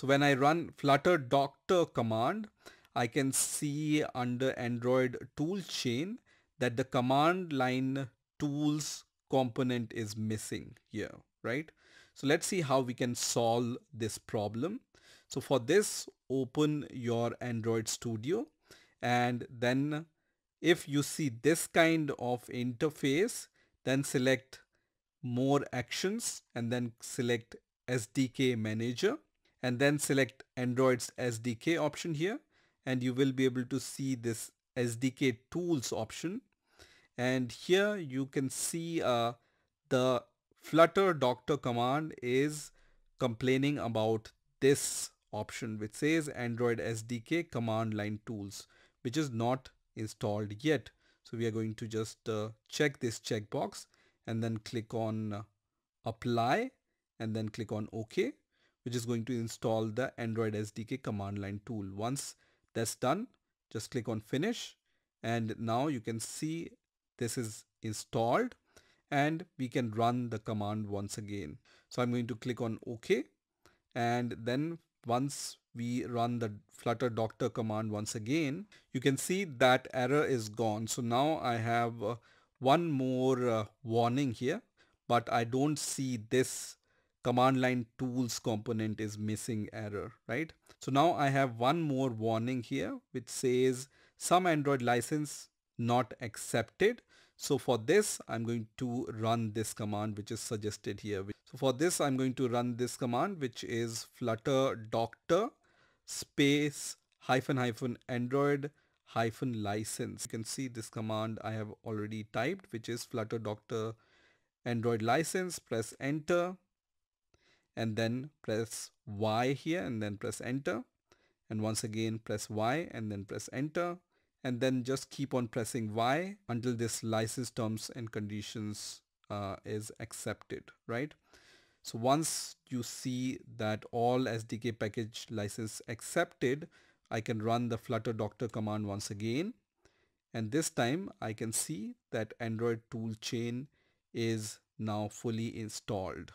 So when I run flutter doctor command, I can see under Android tool chain that the command line tools component is missing here, right? So let's see how we can solve this problem. So for this, open your Android Studio and then if you see this kind of interface, then select more actions and then select SDK manager and then select Android's SDK option here and you will be able to see this SDK tools option and here you can see uh, the flutter doctor command is complaining about this option which says Android SDK command line tools which is not installed yet. So we are going to just uh, check this checkbox and then click on uh, apply and then click on OK which is going to install the Android SDK command line tool. Once that's done, just click on finish and now you can see this is installed and we can run the command once again. So I'm going to click on OK and then once we run the flutter doctor command once again, you can see that error is gone. So now I have uh, one more uh, warning here, but I don't see this command line tools component is missing error, right? So now I have one more warning here, which says some Android license not accepted. So for this, I'm going to run this command, which is suggested here. So for this, I'm going to run this command, which is flutter doctor space hyphen hyphen android hyphen license. You can see this command I have already typed, which is flutter doctor android license. Press enter and then press Y here and then press enter and once again press Y and then press enter and then just keep on pressing Y until this license terms and conditions uh, is accepted, right? So once you see that all SDK package license accepted, I can run the flutter doctor command once again. And this time I can see that Android tool chain is now fully installed.